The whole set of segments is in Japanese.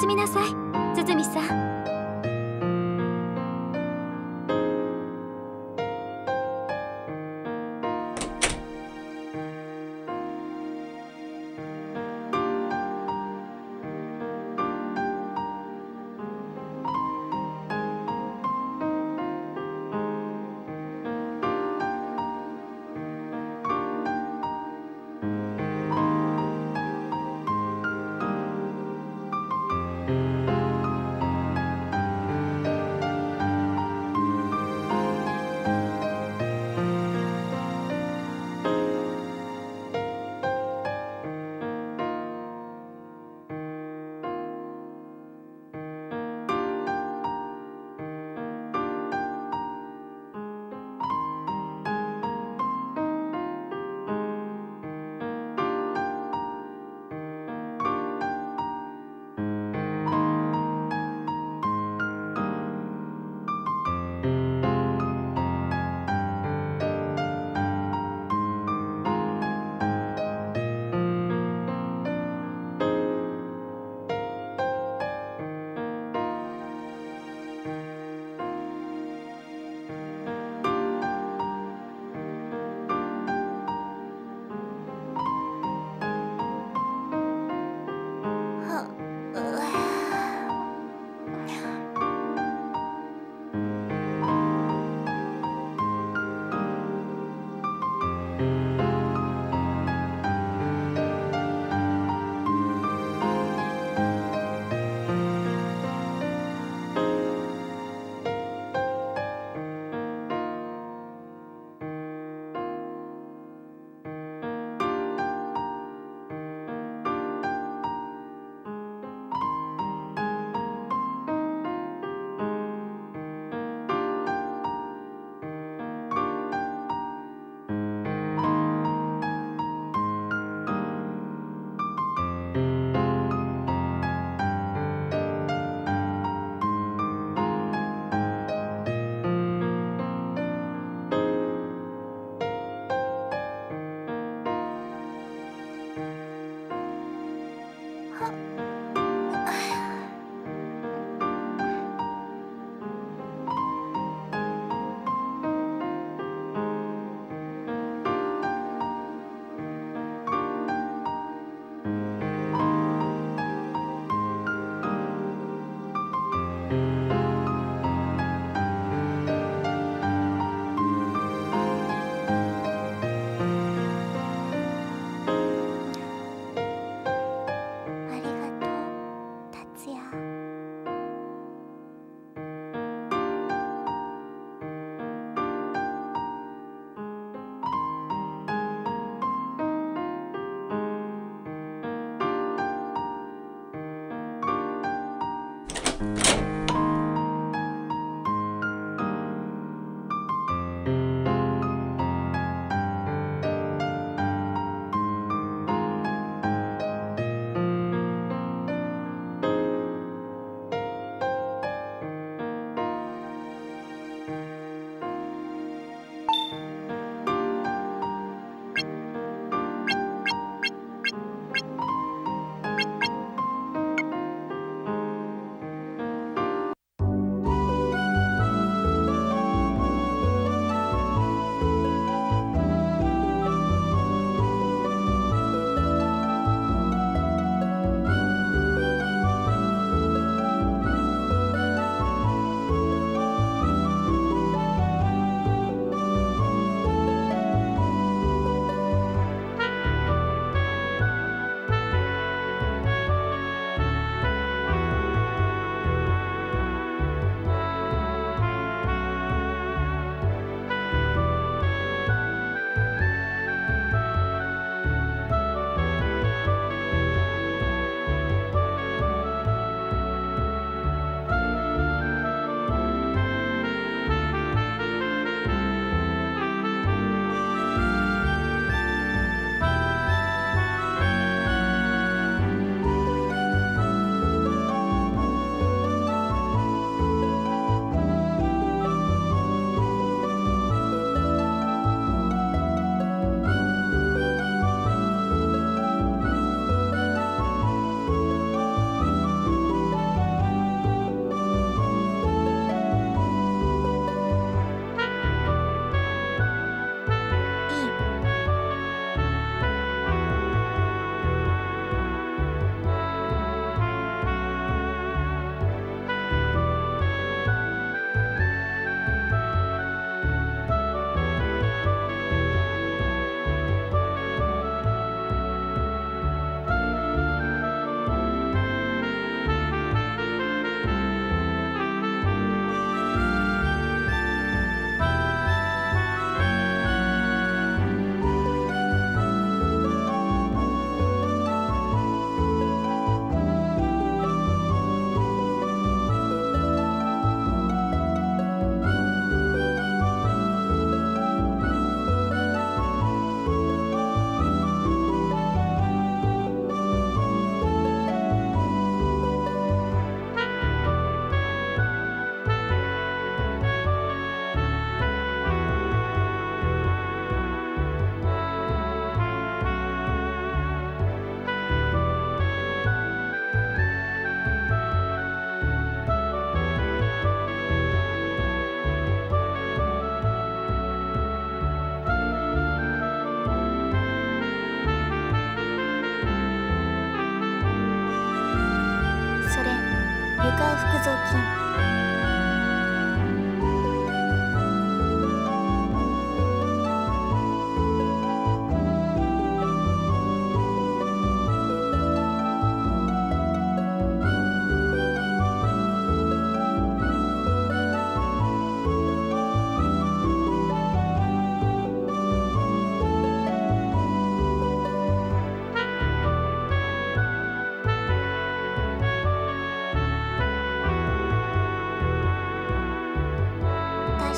すみなさい。堤さん。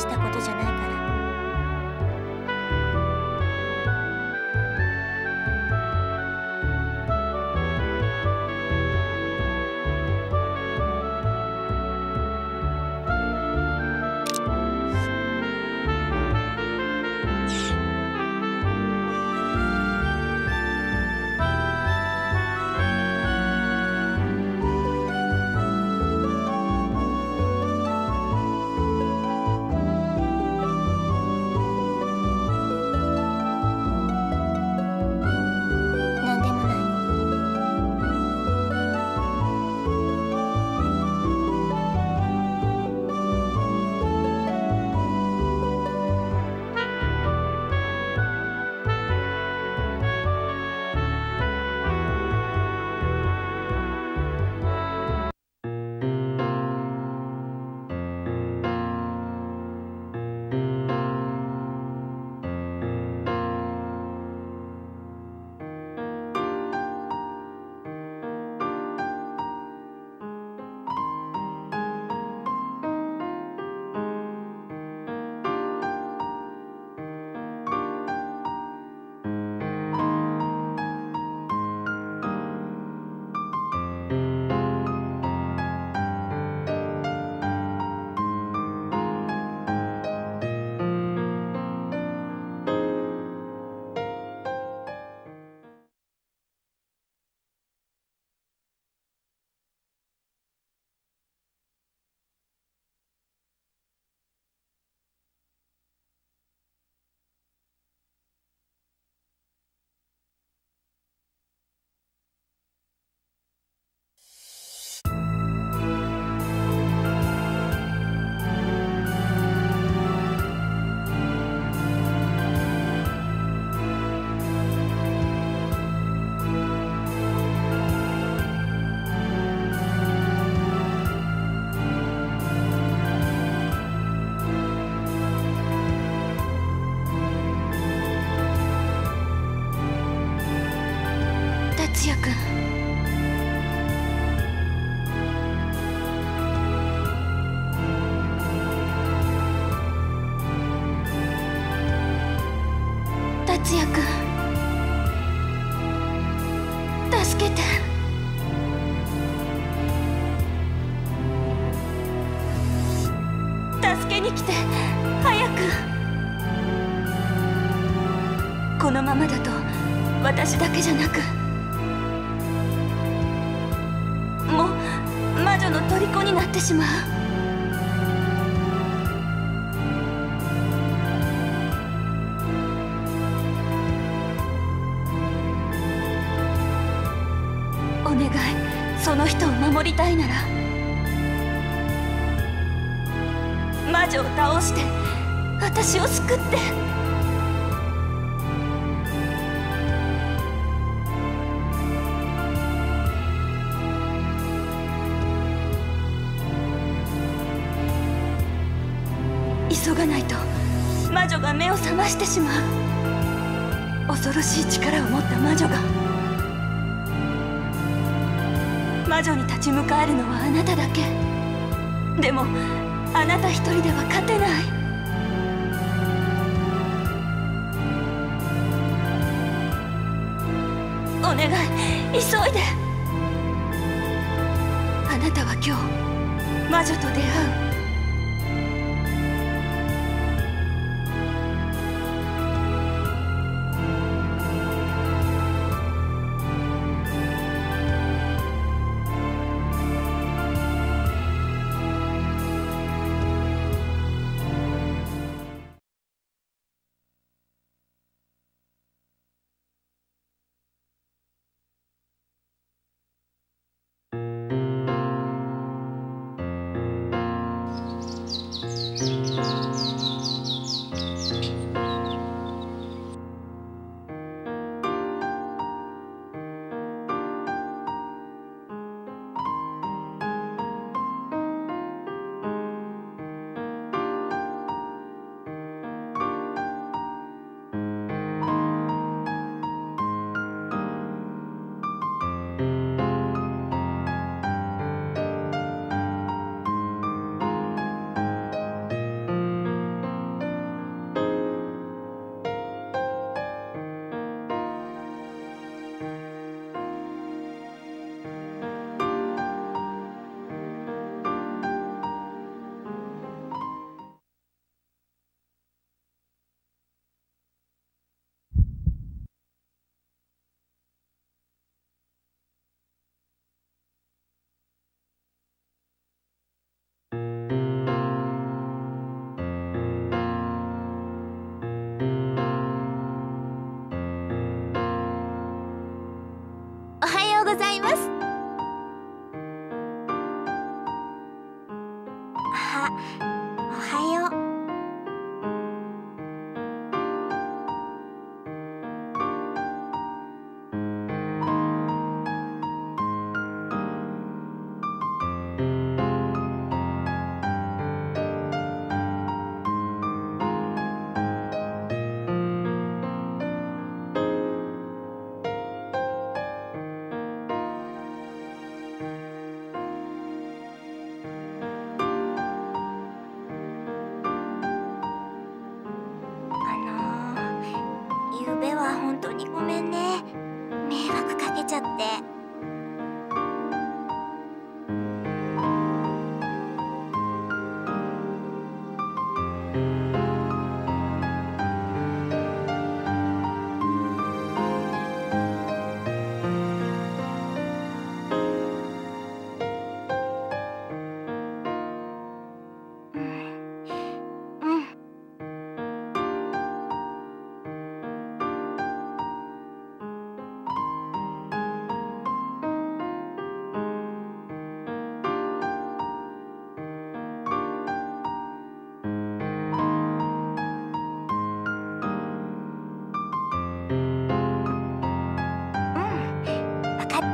したことじゃないきて早く。このままだと私だけじゃなくもう魔女の虜になってしまう。お願いその人を守りたいなら。女を倒して私を救って。急がないと魔女が目を覚ましてしまう。恐ろしい力を持った魔女が魔女に立ち向かえるのはあなただけ。でもあなた一人では勝てない。お願い。急いで。あなたは今日魔女と出会う。ございます。で。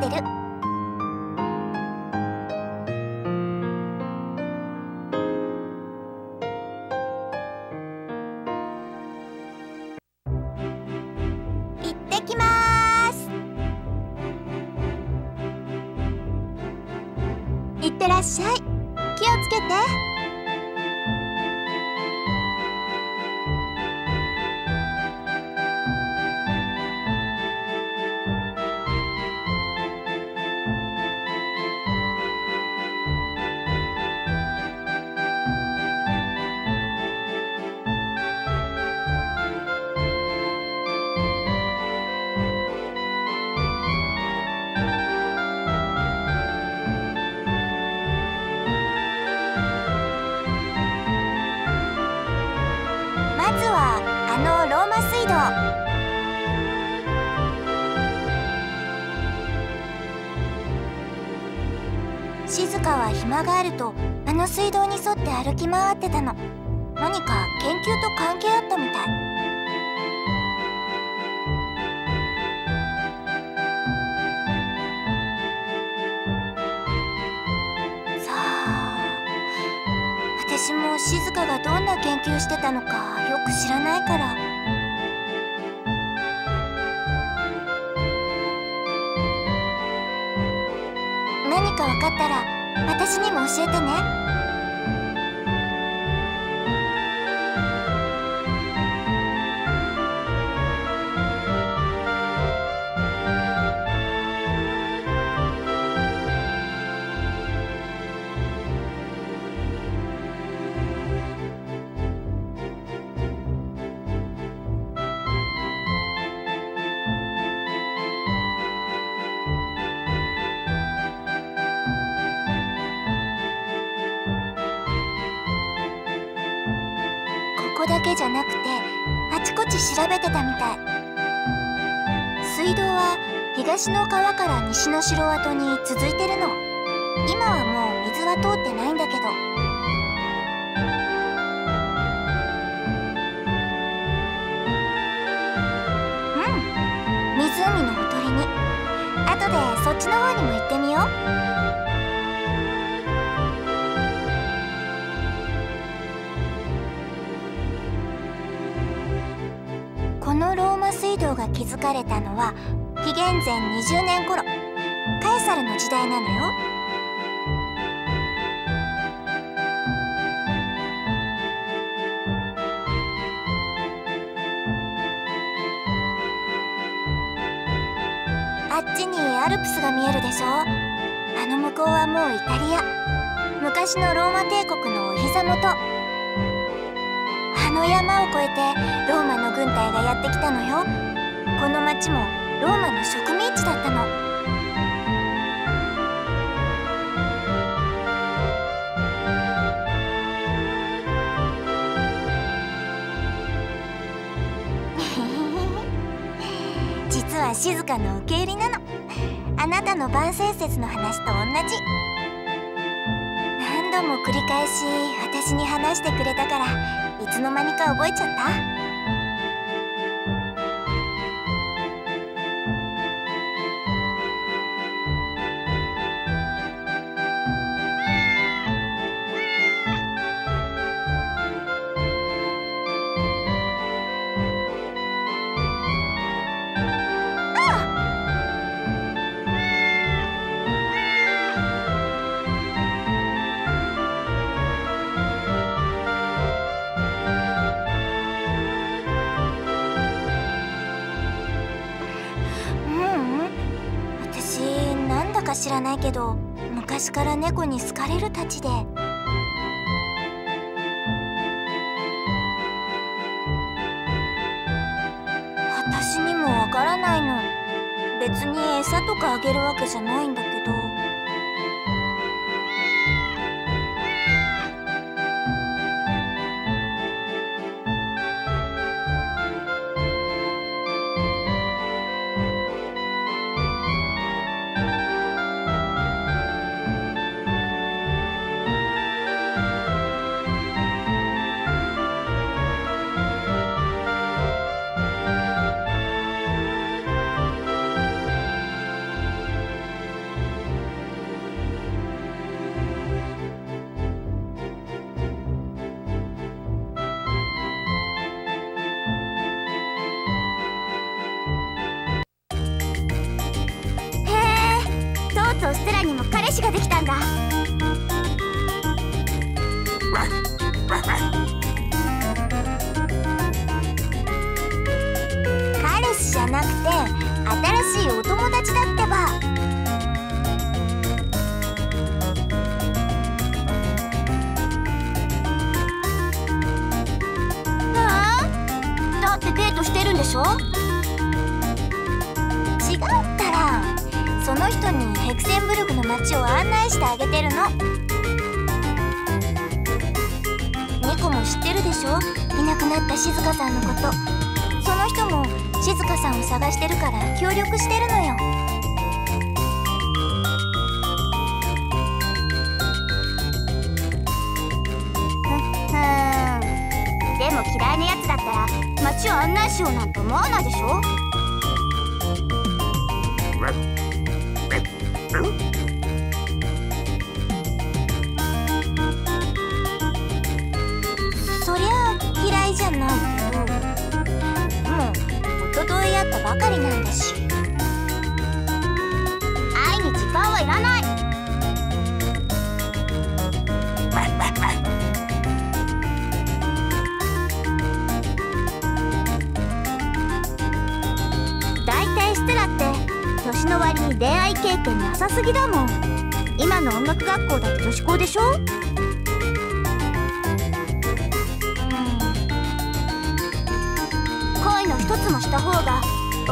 ってる。あのローマ水道、静かは暇があるとあの水道に沿って歩き回ってたの。何か研究と関係あったみたい。がどんな研究してたのかよく知らないから。何か分かったら私にも教えてね。じゃなくてあちこち調べてたみたい。水道は東の川から西の城跡に続いてるの。今はもう水は通ってないんだけど。うん。湖のほとりに。後でそっちの方にも行ってみよう。築かれたのは紀元前20年頃。カエサルの時代なのよ。あっちにアルプスが見えるでしょ。あの向こうはもうイタリア。昔のローマ帝国のお膝元。あの山を越えてローマの軍隊がやってきたのよ。この町もローマの植民地だったの。実は静かの受け入れなの。あなたの万世説の話と同じ。何度も繰り返し私に話してくれたからいつの間にか覚えちゃった。知らないけど昔から猫に好かれるたちで。私にもわからないの。別に餌とかあげるわけじゃないんだのこと。その人も静香さんを探してるから協力してるのよ。でも嫌いなやつだったら街を案内しようなんて思わないでしょ？そりゃあ嫌いじゃない。り合ったばかりなんだし。愛に時間はいらない。だいたいステラって年の割に恋愛経験なさすぎだもん。今の音楽学校だって女子校でしょ？した方が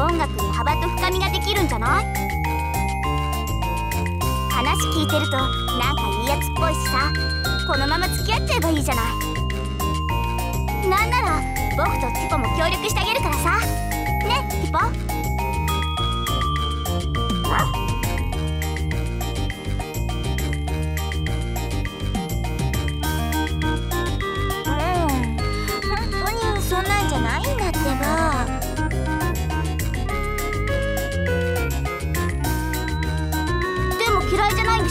音楽に幅と深みができるんじゃない？話聞いてるとなんかいいやつっぽいしさ。このまま付き合っちゃえばいいじゃない。なんなら僕とティポも協力してあげるからさ。ねティポ。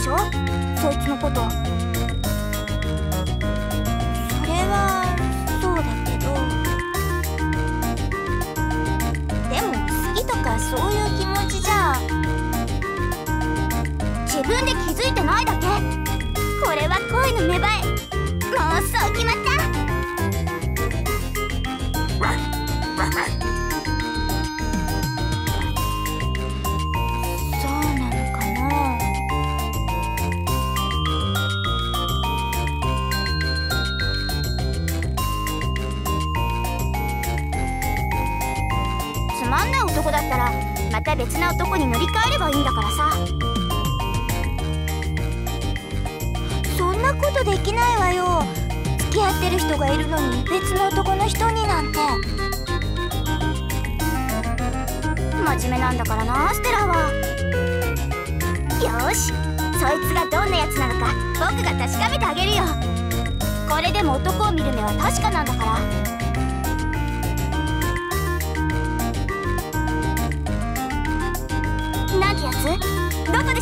しょ？そいつのこと。それはそうだけど。でも好きとかそういう気持ちじゃ。自分で気づいてないだけ。これは恋の芽生え。もうそう決まった。別な男に乗り換えればいいんだからさ。そんなことできないわよ。付き合ってる人がいるのに別の男の人になんて。真面目なんだからなステラは。よしそいつがどんなやつなのか僕が確かめてあげるよ。これでも男を見る目は確かなんだから。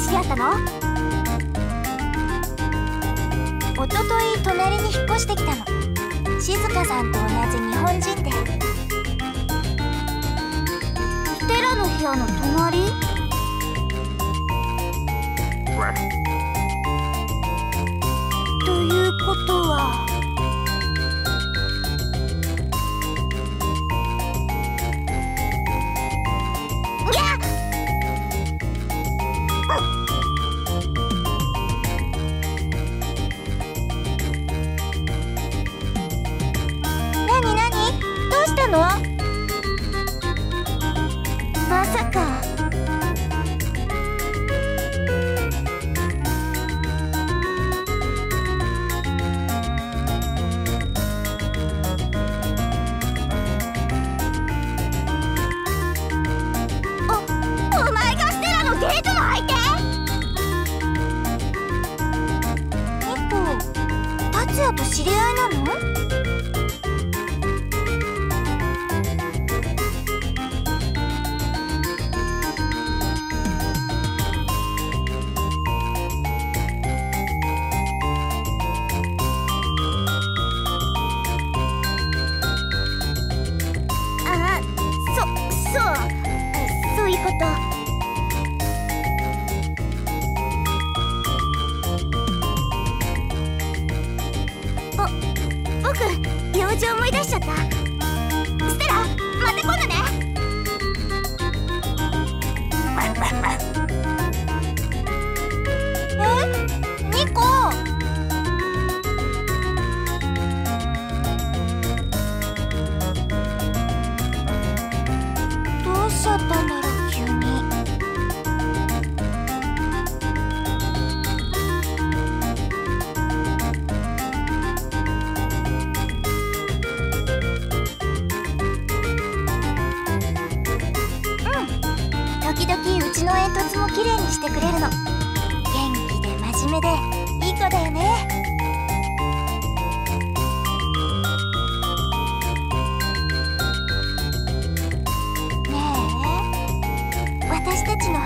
つどこで知り合ったのおととい隣に引っ越してきたの。静香さんと同じ日本人で。ステラの部屋の隣？ということはの時々うちの煙突も綺麗にしてくれるの。元気で真面目でいい子だよね。ねえ。私たちの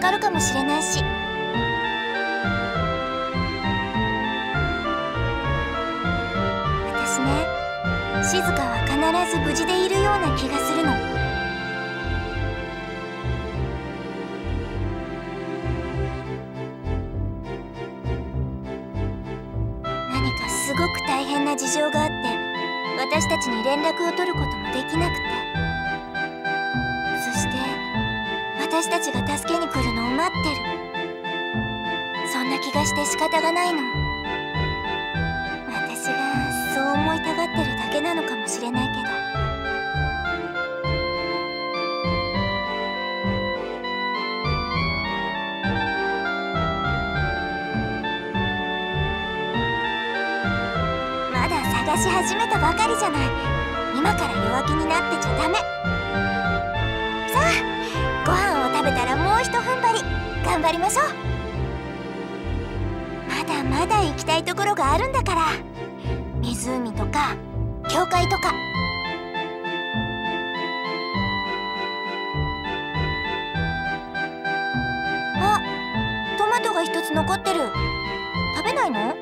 かるかもしれないし。私ね静香は必ず無事でいるような気がするの。何かすごく大変な事情があって私たちに連絡を取ることってる。そんな気がして仕方がないの。私がそう思いたがってるだけなのかもしれないけど。まだ探し始めたばかりじゃない。今から弱気になってちゃダメ。頑張りましょう。まだまだ行きたいところがあるんだから。湖とか教会とか。あトマトが一つ残ってる。食べないの？